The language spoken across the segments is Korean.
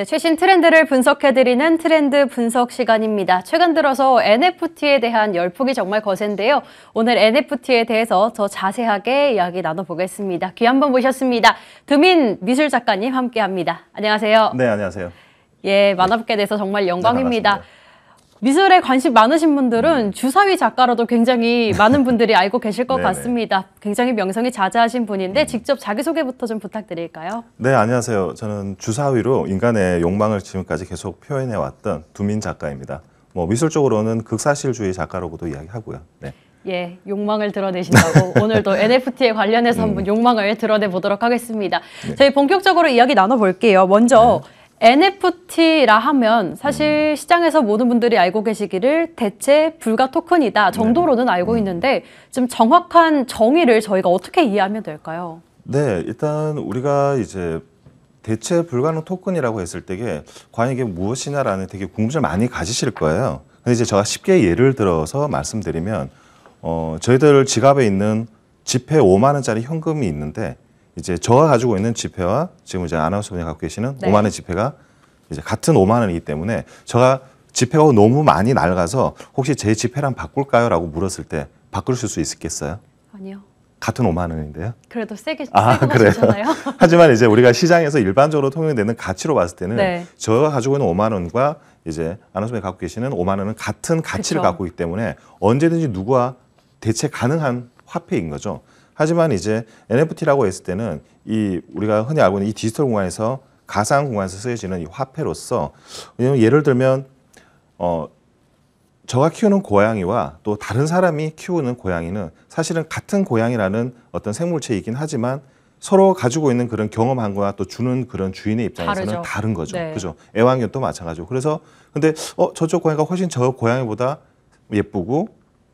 네, 최신 트렌드를 분석해드리는 트렌드 분석 시간입니다. 최근 들어서 NFT에 대한 열풍이 정말 거센데요. 오늘 NFT에 대해서 더 자세하게 이야기 나눠보겠습니다. 귀 한번 모셨습니다. 두민 미술 작가님 함께합니다. 안녕하세요. 네, 안녕하세요. 예, 만나뵙게 돼서 정말 영광입니다. 네, 미술에 관심 많으신 분들은 주사위 작가로도 굉장히 많은 분들이 알고 계실 것. 같습니다. 굉장히 명성이 자자하신 분인데 직접 자기소개부터 좀 부탁드릴까요? 네, 안녕하세요. 저는 주사위로 인간의 욕망을 지금까지 계속 표현해 왔던 두민 작가입니다. 뭐 미술적으로는 극사실주의 작가라고도 이야기하고요. 네. 예, 욕망을 드러내신다고 오늘도 NFT에 관련해서 음. 한번 욕망을 드러내 보도록 하겠습니다. 네. 저희 본격적으로 이야기 나눠볼게요. 먼저 NFT라 하면 사실 시장에서 모든 분들이 알고 계시기를 대체 불가 토큰이다 정도로는 네. 알고 음. 있는데 좀 정확한 정의를 저희가 어떻게 이해하면 될까요? 네, 일단 우리가 이제 대체 불가능 토큰이라고 했을 때게 과연 이게 무엇이냐라는 되게 궁금증을 많이 가지실 거예요. 근데 이제 제가 쉽게 예를 들어서 말씀드리면 어, 저희들 지갑에 있는 지폐 5만 원짜리 현금이 있는데 이제 저가 가지고 있는 지폐와 지금 이제 아나운서 분이 갖고 계시는 네. 5만 원 지폐가 이제 같은 5만 원이기 때문에 제가 지폐가 너무 많이 낡아서 혹시 제 지폐랑 바꿀까요?라고 물었을 때 바꿀 수 있겠어요? 아니요. 같은 5만 원인데요. 그래도 세게 아? 하시잖아요. 하지만 이제 우리가 시장에서 일반적으로 통용되는 가치로 봤을 때는 네. 저가 가지고 있는 5만 원과 이제 아나운서님이 갖고 계시는 5만 원은 같은 가치를 그쵸. 갖고 있기 때문에 언제든지 누구와 대체 가능한 화폐인 거죠. 하지만 이제 NFT라고 했을 때는 이 우리가 흔히 알고 있는 이 디지털 공간에서 가상 공간에서 쓰여지는 이 화폐로서 왜냐면 예를 들면 어 저가 키우는 고양이와 또 다른 사람이 키우는 고양이는 사실은 같은 고양이라는 어떤 생물체이긴 하지만 서로 가지고 있는 그런 경험한 거와 또 주는 그런 주인의 입장에서는 다르죠. 다른 거죠. 네. 그죠? 애완견도 마찬가지고. 그래서 근데 어 저쪽 고양이가 훨씬 저 고양이보다 예쁘고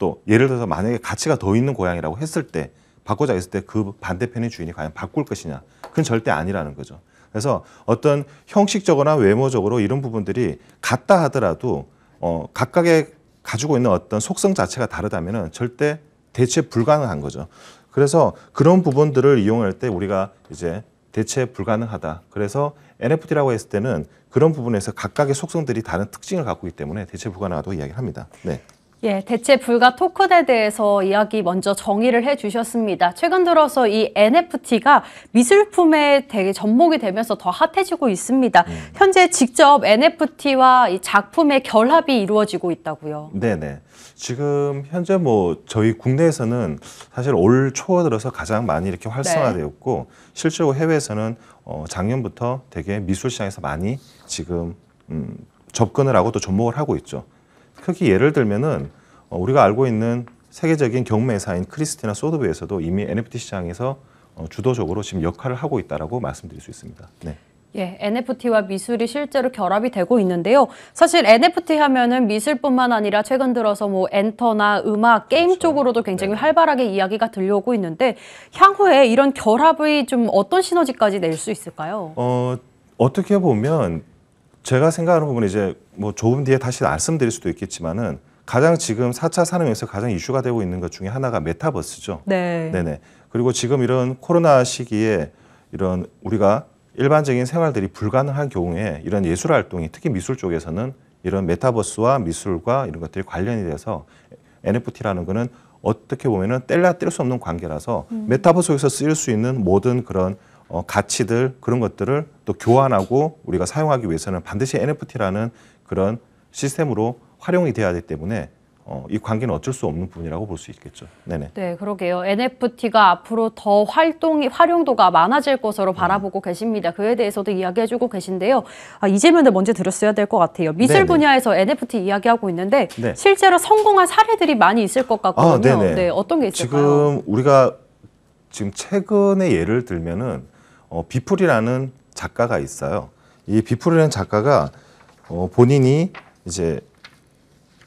또 예를 들어서 만약에 가치가 더 있는 고양이라고 했을 때 바꾸자 했을 때 그 반대편의 주인이 과연 바꿀 것이냐? 그건 절대 아니라는 거죠. 그래서 어떤 형식적으로나 외모적으로 이런 부분들이 같다 하더라도 어 각각의 가지고 있는 어떤 속성 자체가 다르다면은 절대 대체 불가능한 거죠. 그래서 그런 부분들을 이용할 때 우리가 이제 대체 불가능하다. 그래서 NFT라고 했을 때는 그런 부분에서 각각의 속성들이 다른 특징을 갖고 있기 때문에 대체 불가능하다고 이야기를 합니다. 네. 예, 대체 불가 토큰에 대해서 이야기 먼저 정의를 해 주셨습니다. 최근 들어서 이 NFT가 미술품에 되게 접목이 되면서 더 핫해지고 있습니다. 음. 현재 직접 NFT와 이 작품의 결합이 이루어지고 있다고요. 네네. 지금 현재 뭐 저희 국내에서는 사실 올초 들어서 가장 많이 이렇게 활성화되었고 실제로 해외에서는 어 작년부터 되게 미술 시장에서 많이 지금 음 접근을 하고 또 접목을 하고 있죠. 크게 예를 들면은 어 우리가 알고 있는 세계적인 경매사인 크리스티나 소드베에서도 이미 NFT 시장에서 어 주도적으로 지금 역할을 하고 있다라고 말씀드릴 수 있습니다. 네. 예, NFT와 미술이 실제로 결합이 되고 있는데요. 사실 NFT 하면은 미술뿐만 아니라 최근 들어서 뭐 엔터나 음악, 게임 그렇죠. 쪽으로도 굉장히 네. 활발하게 이야기가 들려오고 있는데 향후에 이런 결합이 좀 어떤 시너지까지 낼 수 있을까요? 어, 어떻게 보면 제가 생각하는 부분은 이제 뭐 조금 뒤에 다시 말씀드릴 수도 있겠지만은 가장 지금 4차 산업에서 가장 이슈가 되고 있는 것 중에 하나가 메타버스죠. 네. 네네. 그리고 지금 이런 코로나 시기에 이런 우리가 일반적인 생활들이 불가능한 경우에 이런 예술 활동이 특히 미술 쪽에서는 이런 메타버스와 미술과 이런 것들이 관련이 돼서 NFT라는 거는 어떻게 보면은 뗄래야 뗄수 없는 관계라서 메타버스 에서 쓰일 수 있는 모든 그런 어, 가치들 그런 것들을 또 교환하고 우리가 사용하기 위해서는 반드시 NFT라는 그런 시스템으로 활용이 돼야 되기 때문에 어, 이 관계는 어쩔 수 없는 부분이라고 볼 수 있겠죠. 네네. 네, 그러게요. NFT가 앞으로 더 활동이 활용도가 많아질 것으로 바라보고 계십니다. 그에 대해서도 이야기해주고 계신데요. 아, 이 질문을 먼저 드렸어야 될 것 같아요. 미술 네네. 분야에서 NFT 이야기하고 있는데 네. 실제로 성공한 사례들이 많이 있을 것 같거든요. 아, 네네. 네, 어떤 게 있을까요? 지금 우리가 지금 최근의 예를 들면은 어, 비풀이라는 작가가 있어요. 이 비풀이라는 작가가 어, 본인이 이제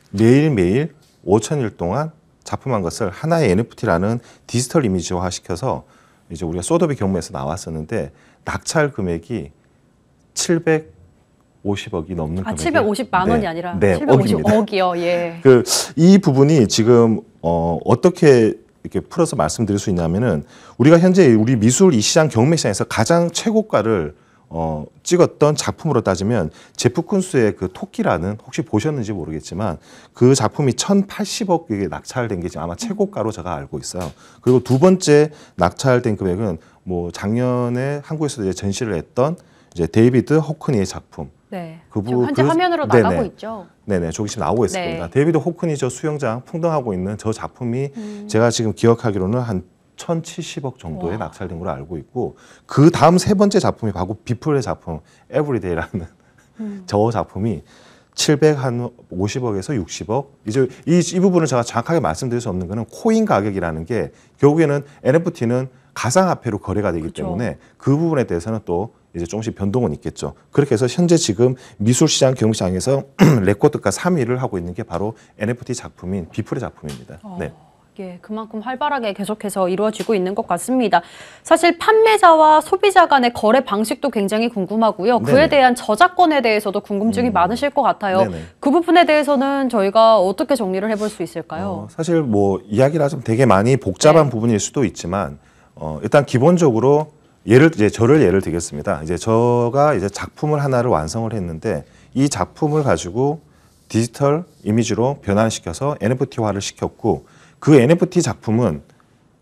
매일매일 5천일 동안 작품한 것을 하나의 NFT라는 디지털 이미지화 시켜서 이제 우리가 소더비 경매에서 나왔었는데 낙찰 금액이 750억이 넘는 아, 금액이 750만 원이 네, 아니라 네, 750억이요. 예. 그 이 부분이 지금 어 어떻게 이렇게 풀어서 말씀드릴 수 있냐면은 우리가 현재 우리 미술 이 시장 경매 시장에서 가장 최고가를 어 어, 찍었던 작품으로 따지면 제프 쿤스의 그 토끼라는 혹시 보셨는지 모르겠지만 그 작품이 1,080억에 낙찰된 게 아마 최고가로 제가 알고 있어요. 그리고 두 번째 낙찰된 금액은 뭐 작년에 한국에서 이제 전시를 했던 이제 데이비드 호크니의 작품. 네. 그 부- 현재 그- 화면으로 네네. 나가고 있죠. 네네 조금씩 나오고 있을 네. 데이비드 호크니 저 수영장 풍덩하고 있는 저 작품이 음. 제가 지금 기억하기로는 한 1,070억 정도에 와. 낙찰된 걸로 알고 있고 그 다음 세 번째 작품이 바로 비플의 작품 에브리데이라는 음. 저 작품이 700한 50억에서 60억 이제 이, 이 부분을 제가 정확하게 말씀드릴 수 없는 거는 코인 가격이라는 게 결국에는 NFT는 가상화폐로 거래가 되기 그렇죠. 때문에 그 부분에 대해서는 또 이제 조금씩 변동은 있겠죠. 그렇게 해서 현재 지금 미술 시장 경시장에서 레코드가 3위를 하고 있는 게 바로 NFT 작품인 비플의 작품입니다. 어, 네. 예, 그만큼 활발하게 계속해서 이루어지고 있는 것 같습니다. 사실 판매자와 소비자 간의 거래 방식도 굉장히 궁금하고요. 그에 네네. 대한 저작권에 대해서도 궁금증이 음. 많으실 것 같아요. 네네. 그 부분에 대해서는 저희가 어떻게 정리를 해볼 수 있을까요? 어, 사실 뭐 이야기를 하자면 되게 많이 복잡한 네. 부분일 수도 있지만 어, 일단 기본적으로 예를 이제 저를 예를 들겠습니다. 이제 저가 이제 작품을 하나를 완성을 했는데 이 작품을 가지고 디지털 이미지로 변환시켜서 NFT화를 시켰고 그 NFT 작품은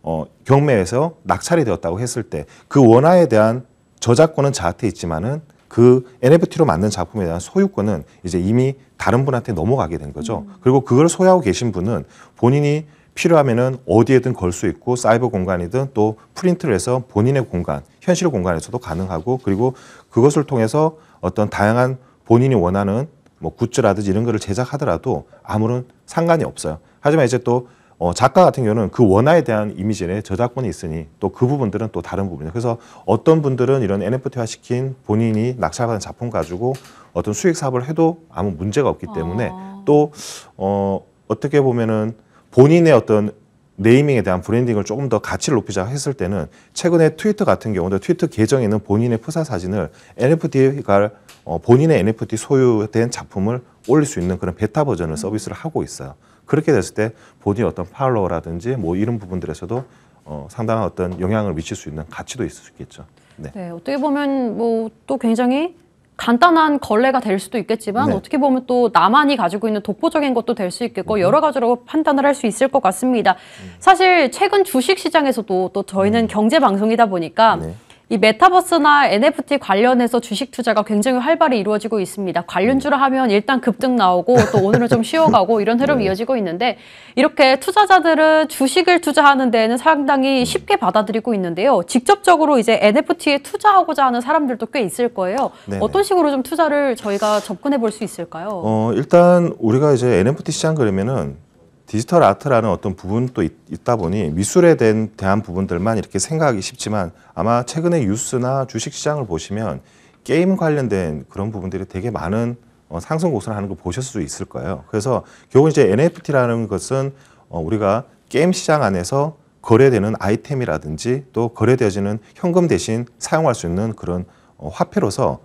어, 경매에서 낙찰이 되었다고 했을 때 그 원화에 대한 저작권은 저한테 있지만은 그 NFT로 만든 작품에 대한 소유권은 이제 이미 다른 분한테 넘어가게 된 거죠. 그리고 그걸 소유하고 계신 분은 본인이 필요하면은 어디에든 걸 수 있고 사이버 공간이든 또 프린트를 해서 본인의 공간, 현실 공간에서도 가능하고 그리고 그것을 통해서 어떤 다양한 본인이 원하는 뭐 굿즈라든지 이런 거를 제작하더라도 아무런 상관이 없어요. 하지만 이제 또 어, 작가 같은 경우는 그 원화에 대한 이미지에 저작권이 있으니 또 그 부분들은 또 다른 부분이에요. 그래서 어떤 분들은 이런 NFT화 시킨 본인이 낙찰받은 작품 가지고 어떤 수익 사업을 해도 아무 문제가 없기 때문에 아. 또 어, 어떻게 보면은 본인의 어떤 네이밍에 대한 브랜딩을 조금 더 가치를 높이자 했을 때는 최근에 트위터 같은 경우도 트위터 계정에 있는 본인의 프사 사진을 NFT가 어, 본인의 NFT 소유된 작품을 올릴 수 있는 그런 베타 버전을 서비스를 하고 있어요. 그렇게 됐을 때 본인의 어떤 팔로워라든지 뭐 이런 부분들에서도 어, 상당한 어떤 영향을 미칠 수 있는 가치도 있을 수 있겠죠. 네. 네, 어떻게 보면 뭐 또 굉장히 간단한 걸레가 될 수도 있겠지만 네. 어떻게 보면 또 나만이 가지고 있는 독보적인 것도 될 수 있겠고 여러 가지로 판단을 할 수 있을 것 같습니다. 사실 최근 주식 시장에서도 또 저희는 경제 방송이다 보니까 네. 이 메타버스나 NFT 관련해서 주식 투자가 굉장히 활발히 이루어지고 있습니다. 관련주를 하면 일단 급등 나오고 또 오늘은 좀 쉬어가고 이런 흐름이 이어지고 있는데 이렇게 투자자들은 주식을 투자하는 데에는 상당히 쉽게 받아들이고 있는데요. 직접적으로 이제 NFT에 투자하고자 하는 사람들도 꽤 있을 거예요. 네네. 어떤 식으로 좀 투자를 저희가 접근해 볼 수 있을까요? 어, 일단 우리가 이제 NFT 시장 그러면은 디지털 아트라는 어떤 부분도 있, 다 보니 미술에 대한, 대한 부분들만 이렇게 생각하기 쉽지만 아마 최근에 뉴스나 주식 시장을 보시면 게임 관련된 그런 부분들이 되게 많은 어, 상승 곡선을 하는 걸 보셨을 수 있을 거예요. 그래서 결국 이제 NFT라는 것은 어, 우리가 게임 시장 안에서 거래되는 아이템이라든지 또 거래되어지는 현금 대신 사용할 수 있는 그런 어, 화폐로서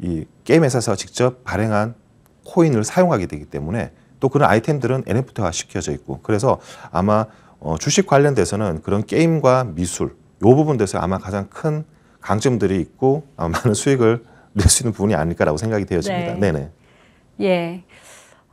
이 게임 회사에서 직접 발행한 코인을 사용하게 되기 때문에 또 그런 아이템들은 NFT화 시켜져 있고 그래서 아마 어, 주식 관련돼서는 그런 게임과 미술 요 부분에서 아마 가장 큰 강점들이 있고 아마 많은 수익을 낼 수 있는 부분이 아닐까라고 생각이 되어집니다. 네. 네네. 예.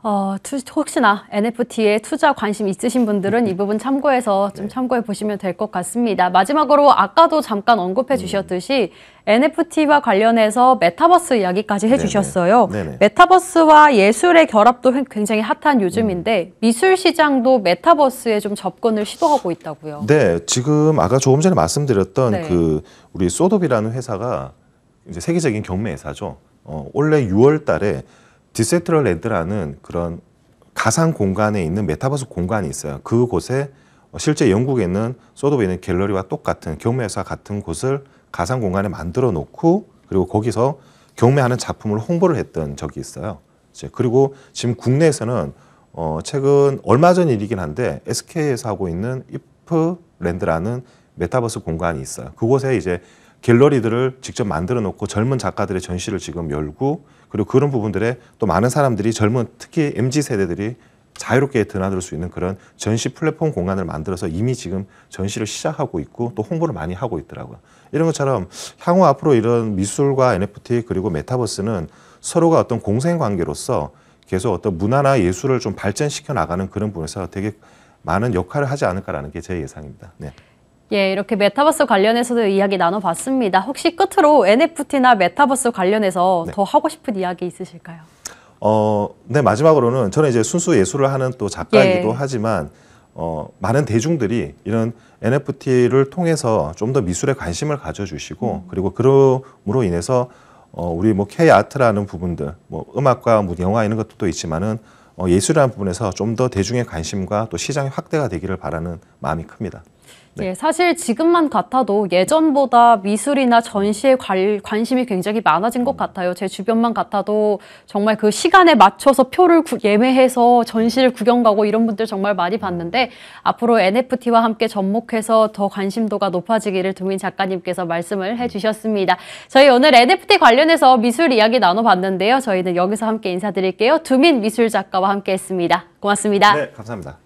어, 투, 혹시나 NFT에 투자 관심 있으신 분들은 이 부분 참고해서 좀 참고해 보시면 될 것 같습니다. 마지막으로 아까도 잠깐 언급해 주셨듯이 NFT와 관련해서 메타버스 이야기까지 해 주셨어요. 메타버스와 예술의 결합도 행- 굉장히 핫한 요즘인데 미술 시장도 메타버스에 좀 접근을 시도하고 있다고요. 네, 지금 아까 조금 전에 말씀드렸던 네. 그 우리 소더비라는 회사가 이제 세계적인 경매 회사죠. 어, 올해 6월 달에 디센트럴랜드라는 그런 가상 공간에 있는 메타버스 공간이 있어요. 그곳에 어, 실제 영국에 있는 소더비에 있는 갤러리와 똑같은 경매 회사 같은 곳을 가상 공간에 만들어 놓고 그리고 거기서 경매하는 작품을 홍보를 했던 적이 있어요. 그리고 지금 국내에서는 어 최근 얼마 전 일이긴 한데 SK에서 하고 있는 이프 랜드라는 메타버스 공간이 있어요. 그곳에 이제 갤러리들을 직접 만들어 놓고 젊은 작가들의 전시를 지금 열고 그리고 그런 부분들에 또 많은 사람들이 젊은 특히 MZ 세대들이 자유롭게 드나들 수 있는 그런 전시 플랫폼 공간을 만들어서 이미 지금 전시를 시작하고 있고 또 홍보를 많이 하고 있더라고요. 이런 것처럼 향후 앞으로 이런 미술과 NFT 그리고 메타버스는 서로가 어떤 공생 관계로서 계속 어떤 문화나 예술을 좀 발전시켜 나가는 그런 부분에서 되게 많은 역할을 하지 않을까라는 게 제 예상입니다. 네. 예, 이렇게 메타버스 관련해서도 이야기 나눠봤습니다. 혹시 끝으로 NFT나 메타버스 관련해서 네. 더 하고 싶은 이야기 있으실까요? 어, 네, 마지막으로는 저는 이제 순수 예술을 하는 또 작가이기도 예. 하지만 어, 많은 대중들이 이런 NFT를 통해서 좀 더 미술에 관심을 가져주시고 그리고 그럼으로 인해서 어, 우리 뭐 K 아트라는 부분들, 뭐 음악과 뭐 영화 이런 것도 있지만은 어, 예술이라는 부분에서 좀 더 대중의 관심과 또 시장의 확대가 되기를 바라는 마음이 큽니다. 네. 예, 사실 지금만 같아도 예전보다 미술이나 전시에 관, 관심이 굉장히 많아진 것 같아요. 제 주변만 같아도 정말 그 시간에 맞춰서 표를 구- 예매해서 전시를 구경 가고 이런 분들 정말 많이 봤는데 앞으로 NFT와 함께 접목해서 더 관심도가 높아지기를 두민 작가님께서 말씀을 해주셨습니다. 저희 오늘 NFT 관련해서 미술 이야기 나눠봤는데요. 저희는 여기서 함께 인사드릴게요. 두민 미술 작가와 함께 했습니다. 고맙습니다. 네, 감사합니다.